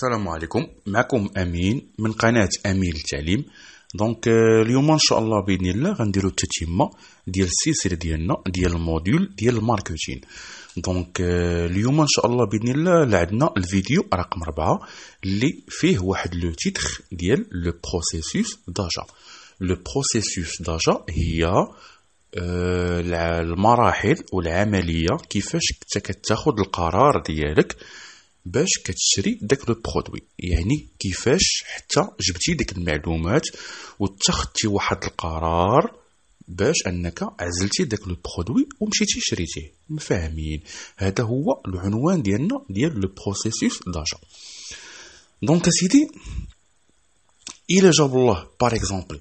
السلام عليكم. معكم أمين من قناة أمين التعليم. donc آه، اليوم إن شاء الله بإذن الله غنديرو التتمه ديال السلسلة ديالنا ديال ال module ديال ال marketing donc آه، اليوم إن شاء الله بإذن الله عندنا الفيديو رقم 4 اللي فيه واحد le titre ديال le processus d'achat. le processus d'achat هي آه، المراحل والعملية كيفاش انت كتاخذ القرار ديالك باش كتشري داك le produit. يعني كيفاش حتى جبتي ديك المعلومات واتخذتي واحد القرار باش انك عزلتي داك le produit ومشيتي شريتيه. مفاهمين. هذا هو العنوان ديالنا ديال le processus d'achat donc سيدي إلى جاب الله par exemple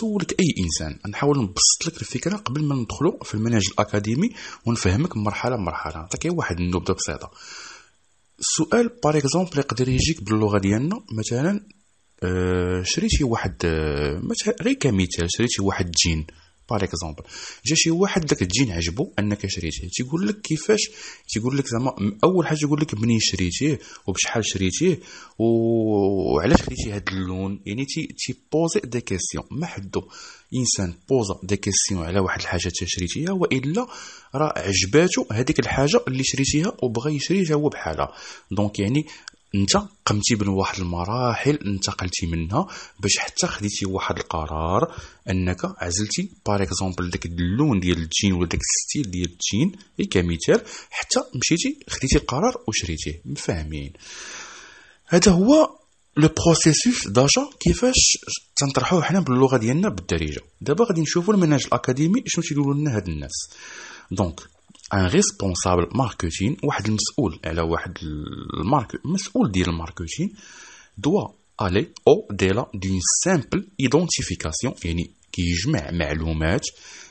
سولك أي إنسان. نحاول نبسط لك الفكرة قبل ما ندخلوا في المنهج الأكاديمي ونفهمك مرحلة مرحلة. نعطيك واحد النبذة بسيطة. السؤال par exemple يقدر يجيك باللغة ديالنا. مثلا آه شريتي واحد آه مثلا غير كمثال شريتي واحد jean. par exemple جا شي واحد داك الجين عجبو أنك شريتيه تيقول لك كيفاش؟ تيقول لك زعما أول حاجة يقول لك منين شريتيه وبشحال شريتيه وعلاش خديتي هذا اللون؟ يعني تي تي poser des questions ما حدو. إنسان posa des questions على واحد الحاجة تشريتيها وإلا راه عجباتو هذيك الحاجة اللي شريتيها وبغى يشريها هو بحالها. donc يعني انت قمتي بواحد المراحل انتقلتي منها باش حتى خديتي واحد القرار انك عزلتي par exemple داك اللون ديال الجين ولا داك ال style ديال الجين كمثال حتى مشيتي خديتي القرار وشريتيه. مفاهمين. هذا هو le processus d'achat كيفاش تنطرحوه حنا باللغة ديالنا بالدارجة. دابا غادي نشوفوا المنهج الأكاديمي شنو تيقولوا لنا هاد الناس. donc un responsable marketing واحد المسؤول. على واحد ال marque مسؤول ديال ال marketing doit aller au-delà d'une simple identification يعني كيجمع معلومات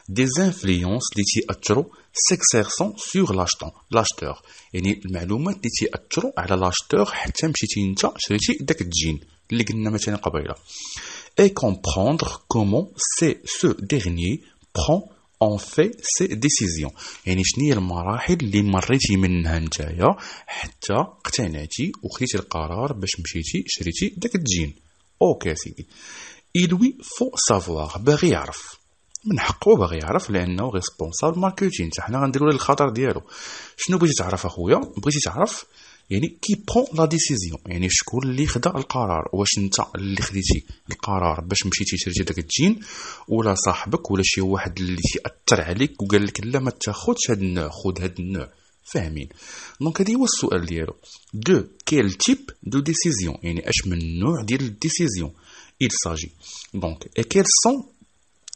des influences اللي تيأثروا s'exerçant sur l'acheteur l'acheteur يعني المعلومات اللي تيأثروا على l'acheteur حتى مشيتي انت شريتي داك الجين اللي قلنا مثلا قبيلة. et comprendre comment ces ce dernier prend en fait ses décisions يعني شنو هي المراحل اللي مريتي منها نتايا حتى اقتنعتي وخديتي القرار باش مشيتي شريتي داك ال jean. OK سيدي il veut savoir باغي يعرف. من حقه باغي يعرف لأنه responsable marketing حنا غنديروا الخاطر ديالو. شنو بغيتي تعرف أخويا؟ بغيتي تعرف يعني qui prend la décision يعني شكون اللي خدا القرار؟ واش انت اللي خديتي القرار باش مشيتي شريتي داك الجين؟ ولا صاحبك؟ ولا شي واحد اللي تأثر عليك وقال لك لا ما تاخذش هاد النوع خذ هاد النوع. فاهمين. donc هذا هو السؤال ديالو. de quel type de décision؟ يعني اش من نوع ديال ال décision il s'agit. Donc et quelles sont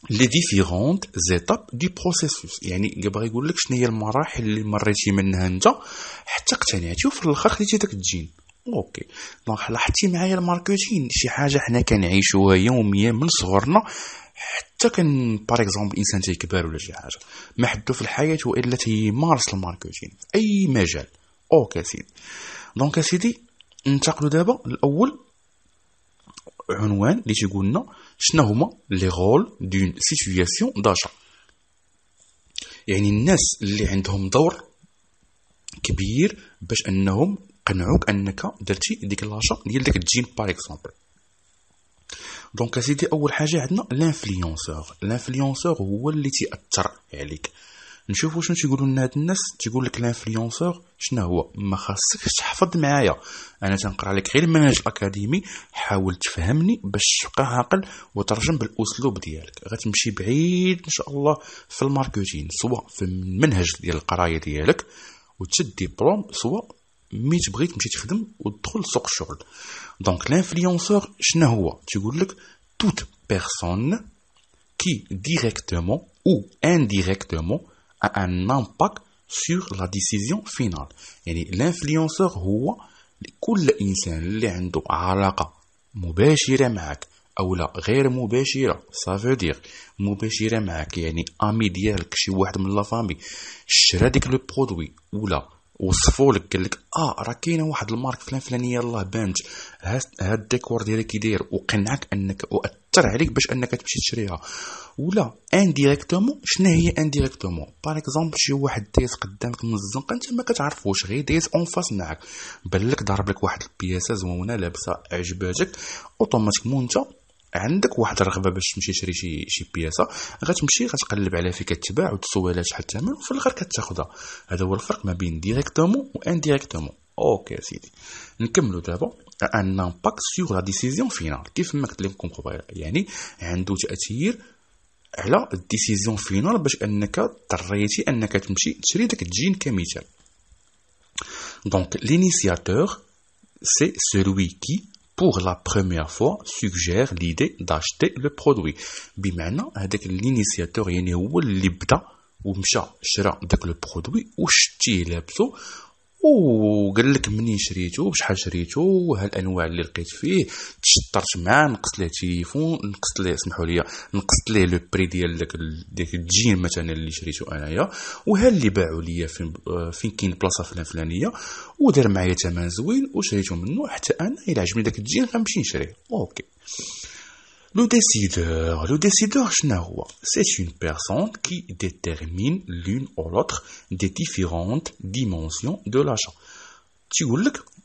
les différentes étapes des processus. يعني يبغى يقول لك شنو هي المراحل اللي مريتي منها انت حتى اقتنعتي وفي الآخر خديتي داك ال jean. OK. donc لاحظتي معايا ال marketing شي حاجة حنا كنعيشوها يوميا من صغرنا حتى كان par exemple إنسان تيكبر ولا شي حاجة. ما حدو في الحياة وإلا تيمارس ال marketing أي مجال. OK سيدي. donc سيدي ننتقلوا دابا الأول عنوان اللي تيقول لنا شنو هما les rôles d'une situation d'achat يعني الناس اللي عندهم دور كبير باش انهم قنعوك انك درتي ديك l'achat ديال داك ال jean par exemple donc سيدي أول حاجة عندنا l'influenceur l'influenceur هو اللي تيأثر عليك. نشوفوا شنو تيقولوا لنا هاد الناس. تيقول لك l'influenceur شنو هو؟ ما خاصكش تحفظ معايا. أنا تنقرأ لك غير المنهج الاكاديمي حاول تفهمني باش تبقى عاقل وترجم بالأسلوب ديالك. غتمشي بعيد إن شاء الله في ال marketing سواء في المنهج ديال القراية ديالك وتشد ديبلوم سواء mais تبغي تمشي تخدم وتدخل سوق الشغل. donc l'influenceur شنو هو؟ تيقول لك toute personne qui directement ou indirectement a un impact sur la décision finale. يعني l'influenceur هو كل انسان اللي عنده علاقة مباشرة معك أو لا غير مباشرة. ça veut dire مباشرة معك يعني امي ديالك شي واحد من la famille شرا ديك le produit ولا وصفوا لك قال لك آه راه كاينة واحد ال marque فلان فلانيه يلاه بانت. هاد الديكور ديالها كي وقنعك أنك وأثر عليك باش أنك تمشي تشريها. ولا indirectement شنو هي indirectement par exemple شي واحد دايز قدامك من الزنقة أنت ما كتعرفوش غير دايز en face معاك. بان لك ضرب لك واحد البياسة زوينة لابسة عجباتك automatiquement انت عندك واحد الرغبة باش تمشي تشري شي شي بياسة غتمشي غتقلب عليها في كتباع وتسولها شحال الثمن وفي الآخر كتاخذها هذا هو الفرق ما بين directement و indirectement OK سيدي نكملوا دابا. un impact sur la décision finale كيف ما قلت لكم قبيلة. يعني عنده تأثير على ال décision finale باش أنك اضطريتي أنك تمشي تشري داك الجين كمثال. donc l'initiateur c'est celui qui pour la première fois suggère l'idée d'acheter le produit. بمعنى هذاك l'initiateur يعني هو اللي بدا ومشى شرا داك le produit وشتيه لابسو وقال لك منين شريتو؟ بشحال شريتو؟ وهالانواع اللي لقيت فيه؟ تشطرت معاه نقصت ليه التليفون نقصت ليه سمحوا لي نقصت ليه le prix ديال داك داك الجين مثلا اللي شريتو أنايا؟ وها اللي باعوا ليا فين فين كاين بلاصة فلان فلانية؟ ودار معايا ثمن زوين وشريتو منه حتى أنا إلا عجبني داك الجين غنمشي نشريه. OK. Le décideur, le décideur, c'est une personne qui détermine l'une ou l'autre des différentes dimensions de l'achat. Tu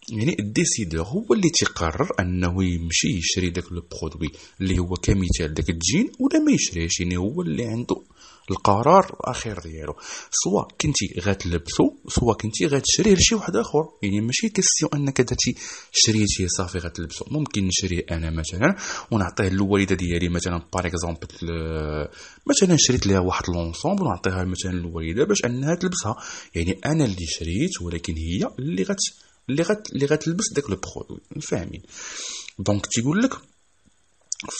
يعني ال décideur هو اللي تيقرر أنه يمشي يشري داك le produit اللي هو كمثال داك الجين ولا ما يشريش يعني هو اللي عنده القرار الأخير ديالو. سواء كنتي غتلبسو سواء كنتي غتشريه لشي واحد آخر يعني ماشي question أنك درتي شريتيه صافي غتلبسو. ممكن نشريه أنا مثلا ونعطيه للوالده ديالي مثلا par exemple مثلا شريت لها واحد l'ensemble ونعطيها مثلا للوالدة باش أنها تلبسها. يعني أنا اللي شريت ولكن هي اللي غت اللي غت اللي غتلبس داك le produit فاهمين. donc تيقول لك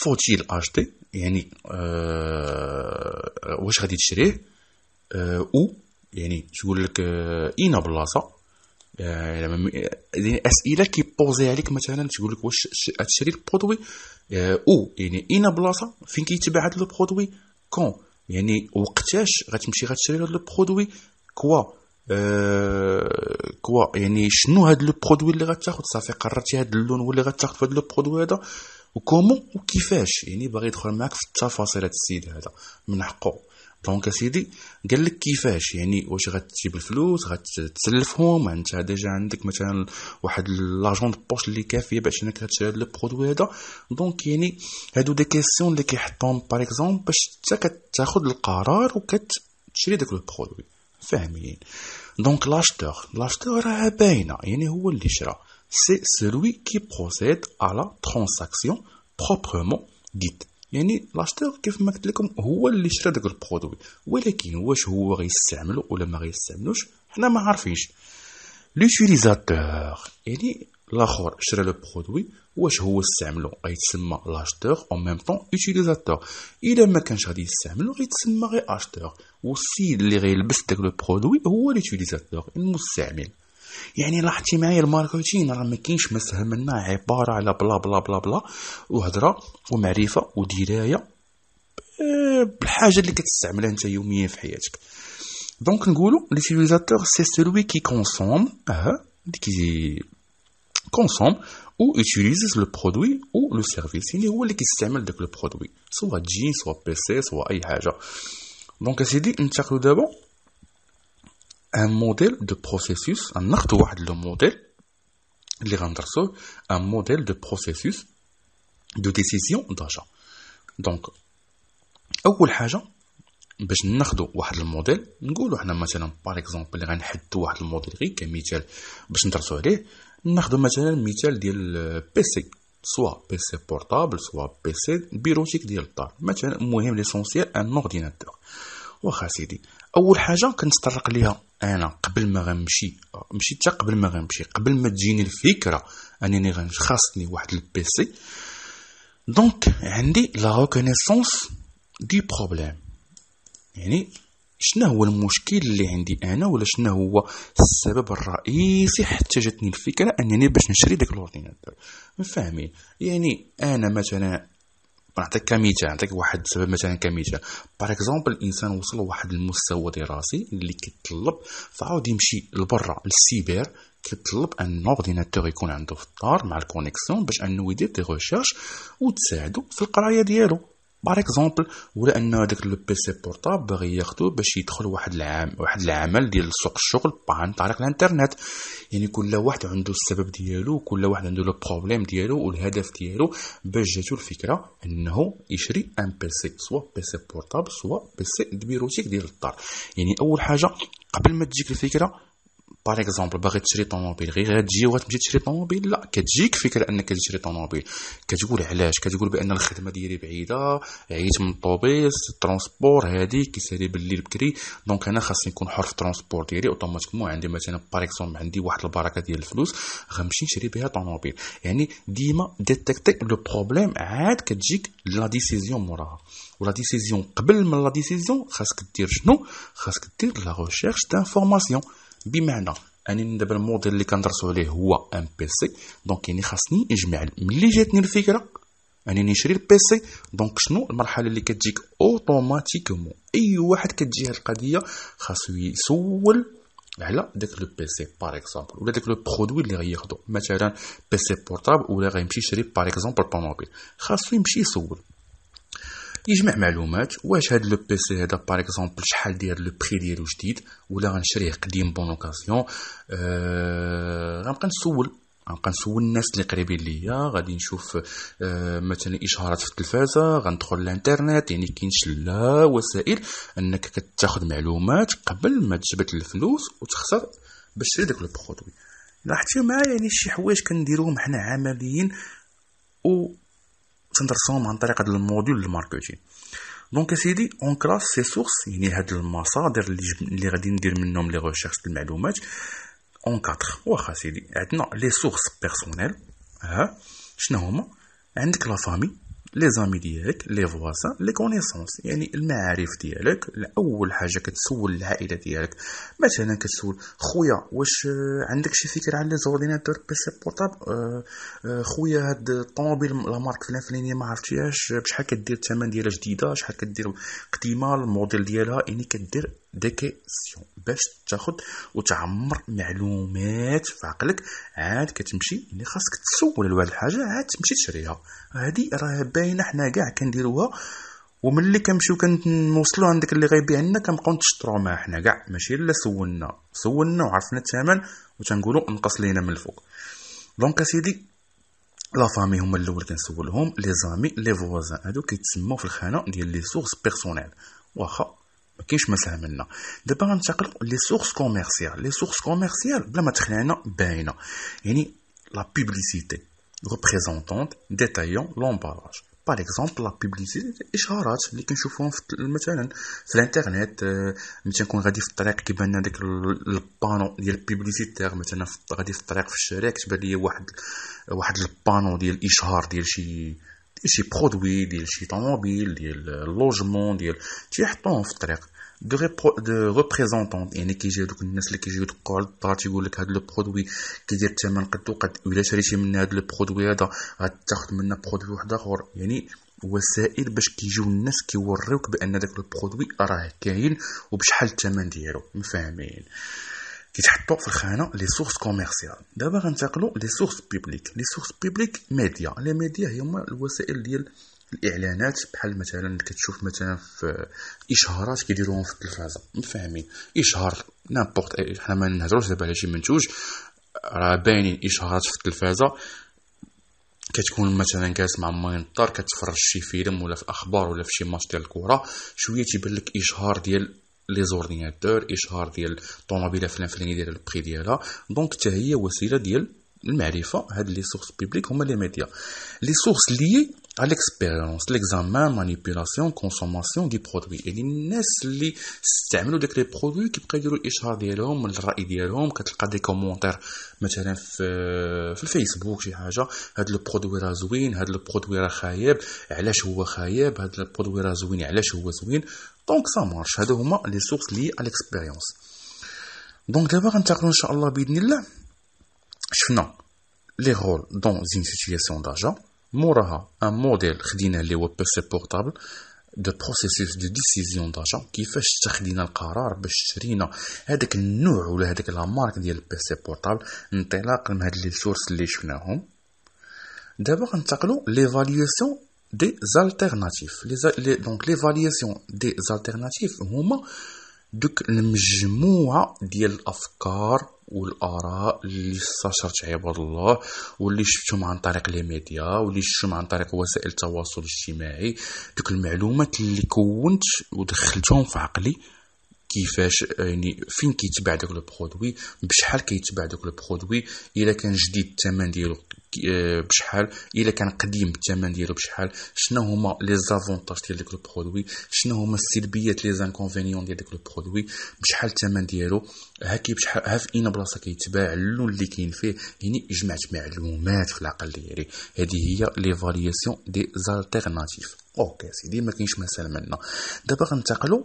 faut-il acheter يعني آه واش غادي تشريه؟ آه où يعني تقول لك آه اين بلاصه يعني اسئلة كيبوزي عليك مثلا تقول لك واش تشري ال produit؟ où يعني اين بلاصة فين كيتباع هذا ال produit quand يعني وقتاش غتمشي غتشري هذا ال produit quoi. quoi يعني شنو هاد le produit اللي غتاخد؟ صافي قررتي هاد اللون هو غتاخد في هاد le produit هذا. و comment وكيفاش يعني باغي يدخل معاك في التفاصيل هاد السيد هذا من حقه. donc اسيدي قال لك كيفاش؟ يعني واش غتجيب الفلوس غتسلفهم؟ انت déjà عندك مثلا واحد l'argent de poche اللي كافية باش انك تشري هذا ال produit هذا. donc يعني هادو des questions اللي كيحطهم par exemple باش انت كتاخذ القرار وكتشري داك ال produit فاهمين. donc l'acheteur l'acheteur راه باينه يعني هو اللي شرا. Celui qui procède à la transaction proprement dite. يعني l'acheteur كيف ما قلت لكم هو اللي شرا داك ال produit. ولكن واش هو غيستعملو ولا ما غيستعملوش حنا ما عارفينش. l'utilisateur يعني الآخر شرا le produit واش هو استعملو غيتسمى l'acheteur au même temps utilisateur الا ما كانش غادي يستعملو غيتسمى غير acheteur والسيد اللي غيلبس داك le produit هو l'utilisateur المستعمل يعني لاحظتي معايا ال marketing راه ما كاينش ما سهم لنا عباره على بلا بلا بلا بلا وهضره ومعرفه ودرايه بالحاجة اللي كتستعملها انت يوميا في حياتك donc نقولوا l'utilisateur c'est celui qui consomme آه qui consomme ou utilise le produit ou le service يعني هو اللي كيستعمل داك le produit سواء جين سواء PC سواء اي حاجة donc اسيدي ننتقلوا دابا un modèle de processus ناخذ واحد le modèle اللي غندرسوه un modèle de processus de décision d'achat donc اول حاجة باش ناخذ واحد الموديل نقولوا حنا مثلا par exemple اللي غنحدوا واحد الموديل غير كمثال باش ندرسوا عليه ناخذ مثلا مثال ديال PC سوا PC portable سوا PC bureautique ديال الدار مثلا المهم l'essentiel un ordinateur. واخا سيدي أول حاجة كنتطرق ليها أنا قبل ما غنمشي مشيت حتى قبل ما غنمشي قبل ما تجيني الفكرة أنني غنخاصني واحد ال PC donc عندي la reconnaissance du problème. يعني شنو هو المشكل اللي عندي أنا ولا شنو هو السبب الرئيسي حتى جاتني الفكرة أنني باش نشري داك ال ordinateur فاهمين يعني أنا مثلا نعطيك كمثال نعطيك واحد السبب مثلا كمثال. par exemple الإنسان وصل لواحد المستوى دراسي اللي كيتطلب فعاود يمشي لبرا للسيبر كيطلب un ordinateur يكون عنده في الدار مع ال connexion باش أنه يدير des recherches وتساعدو في القراية ديالو. par exemple ولا أن هذاك le PC portable باغي ياخدو باش يدخل واحد العام واحد العمل ديال سوق الشغل عن طريق الإنترنت. يعني كل واحد عنده السبب ديالو كل واحد عنده le problème ديالو والهدف ديالو باش جاتو الفكرة أنه يشري un PC soit PC portable soit PC bureautique ديال الدار. يعني أول حاجة قبل ما تجيك الفكرة par exemple باغي تشري طوموبيل غير غتجي وغتمشي تشري طوموبيل لا كتجيك فكره انك تشري طوموبيل كتقول علاش كتقول بان الخدمه ديالي بعيده عييت من الطوبيس ال transport هادي كيسالي بالليل بكري donc أنا خاصني نكون حر في ال transport ديالي automatiquement عندي مثلا par exemple عندي واحد البركه ديال الفلوس غنمشي نشري بها طوموبيل يعني ديما détecter le problème عاد كتجيك la décision موراها و la décision قبل من la décision خاصك دير شنو خاصك دير la recherche d'information بمعنى انني دابا الموديل اللي كندرسو عليه هو un PC donc يعني خاصني نجمع ملي جاتني الفكرة انني نشري ال PC donc شنو؟ المرحلة اللي كتجيك automatiquement أي واحد كتجيه القضية خاصو يسول على داك le PC par exemple ولا داك le produit اللي غياخدو. مثلا PC portable ولا غيمشي يشري par exemple طوموبيل خاصو يمشي يسول. يجمع معلومات واش هاد le PC هذا par exemple شحال داير le prix ديالو جديد ولا غنشريه قديم bonne occasion أه غنبقى نسول غنبقى نسول الناس اللي قريبين ليا. غادي نشوف أه مثلا اشهارات في التلفازة غندخل الإنترنت يعني كاين شلة وسائل أنك كتاخذ معلومات قبل ما تجبد الفلوس وتخسر باش تشري داك le produit. لاحظتي معايا يعني شي حوايج كنديروهم حنا عمليين و تندرسوهم عن طريق هذا ال module ال marketing donc سيدي on classe ces sources يعني هاد المصادر اللي جب... اللي غادي ندير منهم les recherches المعلومات en quatre واخا سيدي عندنا les sources personnelles ها شنو هما؟ عندك la famille les amis ديالك les voisins les connaissances يعني المعارف ديالك اول حاجة كتسول العائلة ديالك. مثلا كتسول خويا واش عندك شي فكرة على ordinateur PC portable أه أه خويا هاد الطوموبيل la marque فلان فلانية ما عرفتيهاش بشحال كدير الثمن ديالها جديدة شحال كدير قديمة الموديل ديالها؟ يعني كدير des questions باش تاخذ وتعمر معلومات في عقلك عاد كتمشي يعني خاصك تسول على واحد الحاجة عاد تمشي تشريها. هادي راه باينة حنا كاع كنديروها. وملي كنمشيو كنوصلو عندك اللي غيبيع لنا كنبقاو نشطرو معاه حنا كاع. ماشي إلا سولنا. سولنا وعرفنا الثمن وتنقولوا نقص لينا من الفوق. donc أسيدي la famille هما الأول كنسولهم les amis les voisins. هادو كيتسموا في الخانة ديال les sources personnelles. واخا ما كاينش ما منا دابا غنتقلوا les sources commerciales. les sources commerciales بلا ما تخلعنا باينة. يعني la publicité représentants détaillants l'emballage par exemple la publicité اشهارات اللي كنشوفوهم مثلا في الانترنت ملي تنكون غادي في الطريق كيبان لنا داك ال panneau ديال publicitaire مثلا غادي في الطريق في الشارع كتبان لي واحد واحد ال panneau ديال الاشهار ديال شي شي produit ديال شي طوموبيل ديال ال logement ديال تيحطوهم في الطريق de de représentants يعني كيجيو دوك الناس اللي كيجيو يدقوا على الدار تيقول لك هذا le produit كيدير الثمن قد وقد الا شريتي من هذا le produit هذا غتاخذ منا produit واحد اخر يعني وسائل باش كيجيو الناس كيوريوك بان داك ال produit راه كاين وبشحال الثمن ديالو مفاهمين كيتحطوا في الخانه les sources commerciales دابا غنتقلوا les sources publiques les sources publiques médias les médias هما الوسائل ديال الاعلانات بحال مثلا كتشوف مثلا في اشهارات كيديروهم في التلفازه مفهمين اشهار n'importe حنا ما نهضروش دابا على شي منتوج راه باينين اشهارات في التلفازه كتكون مثلا جالس مع ماين الدار كتفرج شي فيلم ولا في أخبار ولا في شي ماتش ديال الكره شوية تيبان لك اشهار ديال les ordinateurs اشهار ديال الطوموبيله فلان فلاني دايره ال prix ديالها donc حتى هي وسيله ديال المعرفه هاد les sources publiques هما les médias les sources liées à l'expérience l'examen manipulation consommation du produit يعني الناس اللي استعملوا داك les produits كيبقاو يديروا الاشهار ديالهم الراي ديالهم كتلقى des commentaires مثلا في في الفيسبوك شي حاجة هاد le produit راه زوين هاد le produit راه خايب علاش هو خايب هاد le produit راه زوين علاش هو زوين donc ça marche هادو هما les sources liées à l'expérience donc دابا غنتقلوا ان شاء الله باذن الله شفنا les rôles dans une situation d'achat موراها ان موديل خديناه اللي هو PC portable de processus de décision d'achat كيفاش تخدينا القرار باش شرينا هذاك النوع ولا هذاك la marque ديال ال PC portable انطلاقا من هاد les sources اللي شفناهم دابا غنتقلو l'évaluation des alternatives les donc l'évaluation des alternatives هما دوك المجموعه ديال الافكار والاراء اللي استشرت عباد الله واللي شفتهم عن طريق les médias واللي شفتهم عن طريق وسائل التواصل الاجتماعي دوك المعلومات اللي كونت ودخلتهم في عقلي كيفاش يعني فين كيتباع داك le produit بشحال كيتباع داك le produit الا كان جديد الثمن ديالو بشحال الا كان قديم الثمن ديالو بشحال شنو هما les avantages ديال داك le produit شنو هما السلبيات les inconvénients ديال داك le produit بشحال الثمن ديالو ها كي بشحال ها في اين بلاصه كيتباع اللون اللي كاين فيه يعني جمعت معلومات في العقل ديالي هذه هي l'évaluation des alternatives OK سيدي ما كاينش مسهل منها دابا غنتقلوا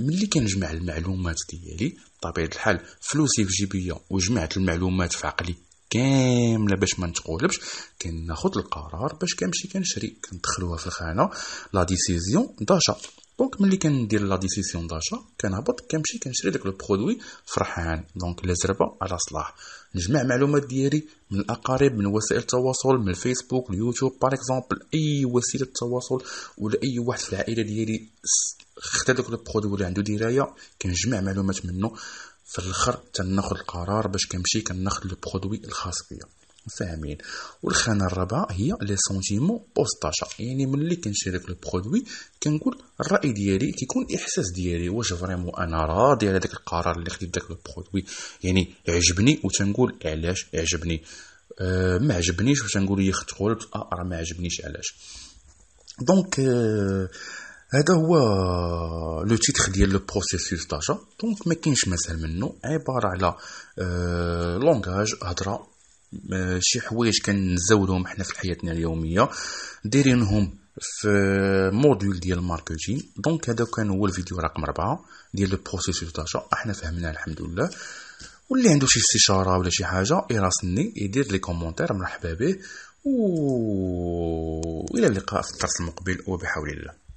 ملي كنجمع المعلومات ديالي بطبيعه الحال فلوسي في جيبيه وجمعت المعلومات في عقلي كامله باش ما نتقولبش. كناخذ القرار باش كنمشي كنشري كندخلوها في الخانة. la décision d'achat donc ملي كندير la décision d'achat كنهبط كنمشي كنشري داك le produit فرحان. donc لا زربه على صلاح نجمع معلومات ديالي من الأقارب من وسائل التواصل من الفيسبوك اليوتيوب par exemple أي وسيلة تواصل ولا أي واحد في العائلة ديالي خدا داك le produit اللي عنده دراية كنجمع معلومات منه. في الآخر تناخذ القرار باش كنمشي كناخذ le produit الخاص بيا. فاهمين. والخانة الرابعة هي les sentiments post-achat. يعني ملي كنشري داك produit كنقول الرأي ديالي كيكون الاحساس ديالي. واش vraiment أنا راضي على داك القرار اللي خديت داك le produit؟ يعني عجبني وتنقول علاش عجبني. أه ما عجبنيش واش نقول يا قلت آه راه ما عجبنيش علاش. donc أه هذا هو le titre ديال le processus d'achat donc ما كاينش مسهل منه. عبارة على langage هضرة. شي حوايج كنزاولهم حنا في حياتنا اليومية. دايرينهم في module ديال ال marketing donc هذا كان هو الفيديو رقم 4 ديال le processus d'achat إحنا فهمناه الحمد لله واللي عنده شي استشارة ولا شي حاجة يراسلني يدير لي commentaire مرحبا به. و إلى اللقاء في الدرس المقبل. وبحول الله.